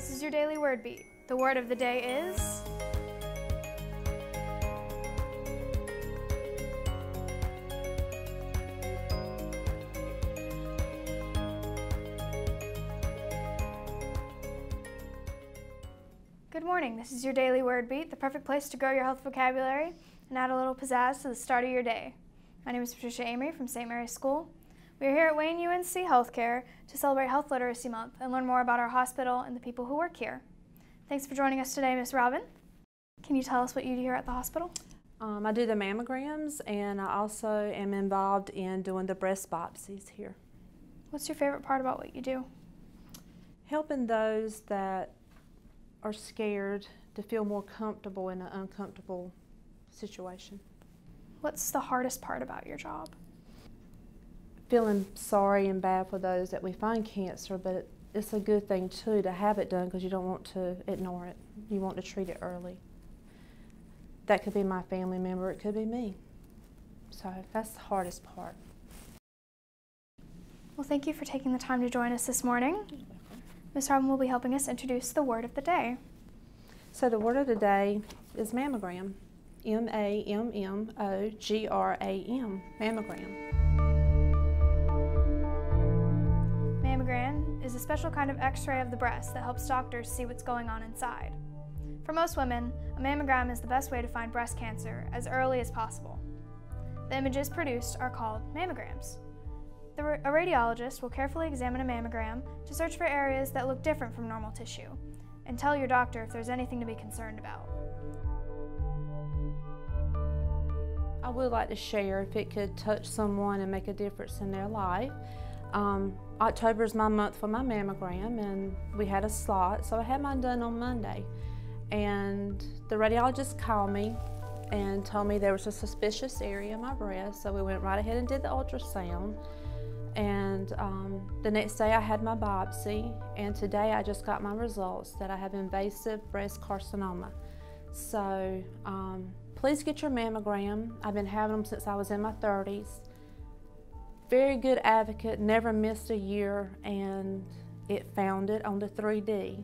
This is your daily word beat. The word of the day is. Good morning. This is your daily word beat, the perfect place to grow your health vocabulary and add a little pizzazz to the start of your day. My name is Patricia Amory from St. Mary's School. We are here at Wayne UNC Healthcare to celebrate Health Literacy Month and learn more about our hospital and the people who work here. Thanks for joining us today, Ms. Robin. Can you tell us what you do here at the hospital? Um, I do the mammograms and I also am involved in doing the breast biopsies here. What's your favorite part about what you do? Helping those that are scared to feel more comfortable in an uncomfortable situation. What's the hardest part about your job? Feeling sorry and bad for those that we find cancer, but it's a good thing too to have it done because you don't want to ignore it. You want to treat it early. That could be my family member, it could be me. So that's the hardest part. Well, thank you for taking the time to join us this morning. Ms. Robin will be helping us introduce the word of the day. So the word of the day is mammogram. M A Is a special kind of x-ray of the breast that helps doctors see what's going on inside. For most women, a mammogram is the best way to find breast cancer as early as possible. The images produced are called mammograms. The, a radiologist will carefully examine a mammogram to search for areas that look different from normal tissue and tell your doctor if there's anything to be concerned about. I would like to share if it could touch someone and make a difference in their life. Um, October is my month for my mammogram, and we had a slot, so I had mine done on Monday. And the radiologist called me and told me there was a suspicious area in my breast, so we went right ahead and did the ultrasound. And um, the next day I had my biopsy, and today I just got my results that I have invasive breast carcinoma. So um, please get your mammogram. I've been having them since I was in my 30s very good advocate, never missed a year, and it found it on the 3D.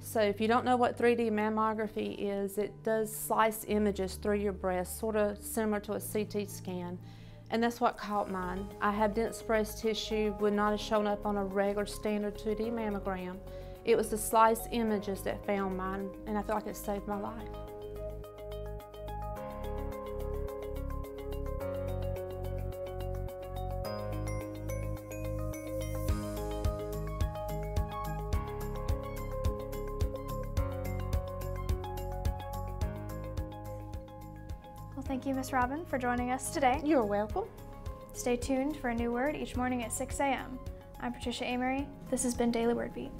So if you don't know what 3D mammography is, it does slice images through your breast, sort of similar to a CT scan. And that's what caught mine. I have dense breast tissue, would not have shown up on a regular standard 2D mammogram. It was the slice images that found mine, and I feel like it saved my life. Thank you, Ms. Robin, for joining us today. You're welcome. Stay tuned for a new word each morning at 6 a.m. I'm Patricia Amory. This has been Daily Word Beat.